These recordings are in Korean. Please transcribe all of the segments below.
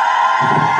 you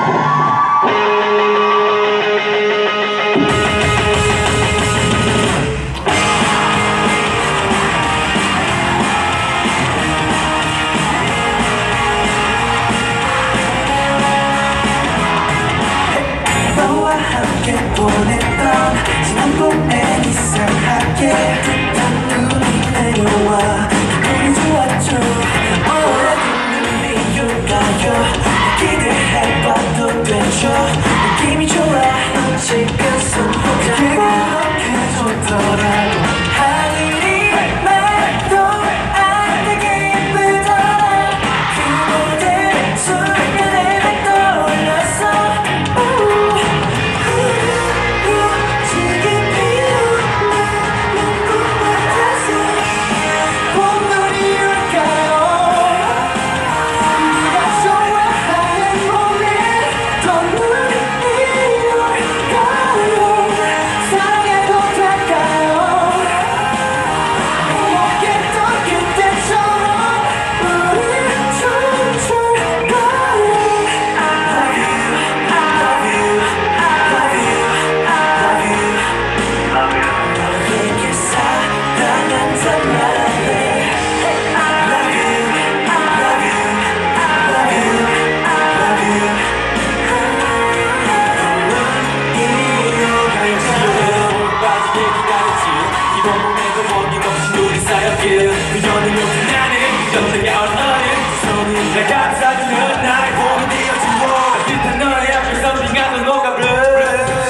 되게 어떠니 손이 감싸주는 나의 봄이 되어주고 따뜻한 너의 앞에서 빙하는 녹아블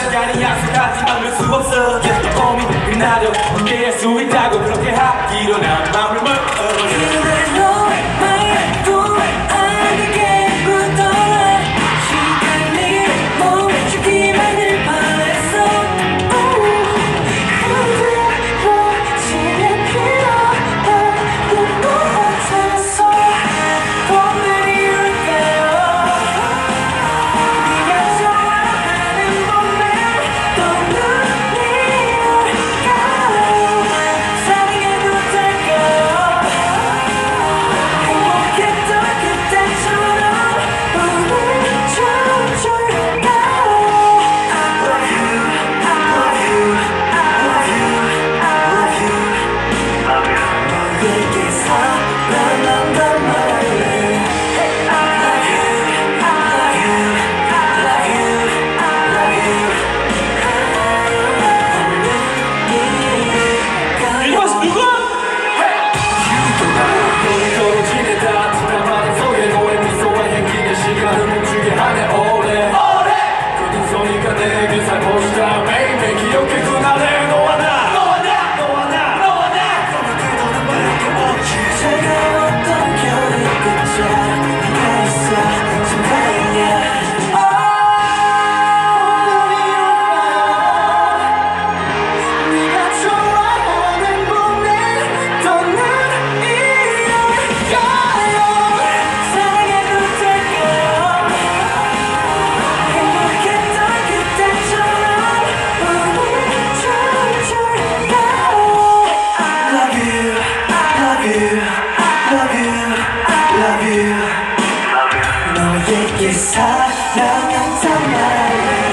시간이 약속하지만 수 없어. 계속 봄이 끝나도 함께할 수 있다고 그렇게 Jangan sampai